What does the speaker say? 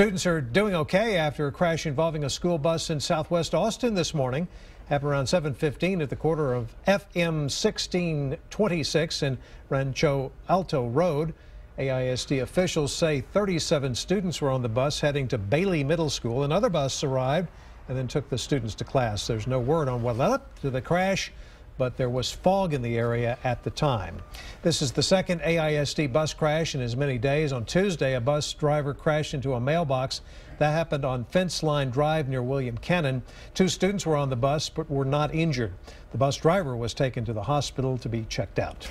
Students are doing okay after a crash involving a school bus in southwest Austin this morning. Happened around 7:15 at the corner of FM 1626 and Rancho Alto Road. AISD officials say 37 students were on the bus heading to Bailey Middle School. Another bus arrived and then took the students to class. There's no word on what led up to the crash but there was fog in the area at the time. This is the second AISD bus crash in as many days. On Tuesday, a bus driver crashed into a mailbox. That happened on Fence Line Drive near William Cannon. Two students were on the bus but were not injured. The bus driver was taken to the hospital to be checked out.